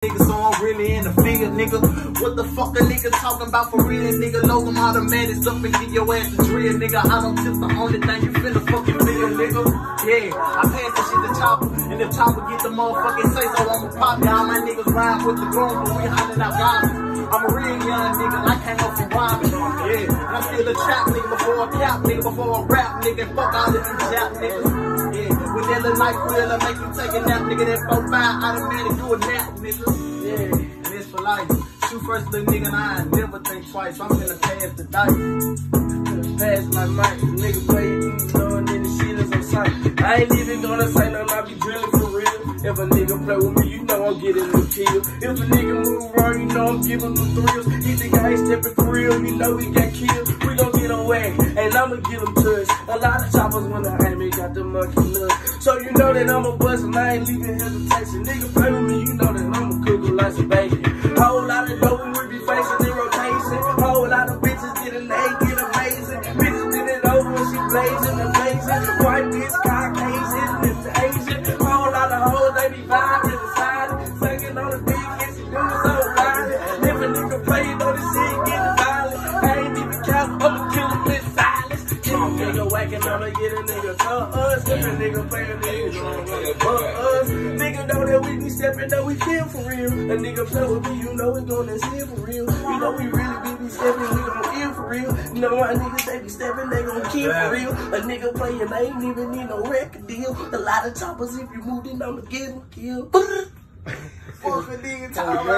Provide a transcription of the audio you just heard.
nigga, so I'm really in the field, nigga. What the fuck a nigga talking about for real, nigga? Them automatics up and get your ass a drill, nigga. I don't tip the only thing you finna fucking feel, nigga. Yeah, I pass the shit to Choppa, and if Choppa get the motherfucking say so, I'ma pop y'all. My niggas ride with the groom, but we hollering out garbage. I'm a real young nigga, I came up from robbing. Yeah, I'm still a trap nigga before a cap nigga, before a rap nigga. Fuck all of you jap niggas. Yeah, with that little night will I make you take a nap, nigga. That 4-5 automatic, do a nap, nigga. Yeah, and it's for life. Shoot first, little nigga, and I never think twice. I'm finna pass the dice. Pass my mic, nigga play you knowing that the shit is on sight. I ain't even gonna say nothing, I be drilling. If a nigga play with me, you know I'm getting the kill. If a nigga move wrong, you know I'm giving them thrills. He think I ain't stepping for real, you know he got killed. We gon' get whack, and I'ma get him touched. A lot of choppers when I aim it got the monkey nut. So you know that I'm a bust and I ain't leaving hesitation. Nigga play with me, you know that I'm a cooker like some bacon. Whole lot of dope we be facing in rotation. Whole lot of bitches getting naked, amazing. Bitches did it over and she blazing, nigga whacking on her, get a nigga cut us. If a nigga play a nigga, don't wanna fuck us. Nigga know that we be stepping, that we kill for real. A nigga play with me, you know we gonna steal for real. You know we really be be stepping, we gon' kill for real. You know my niggas they be stepping, they gon' kill for real. A nigga playing, they ain't even need no record deal. A lot of choppers, if you moved in, I'ma get him killed. Fuck a nigga talking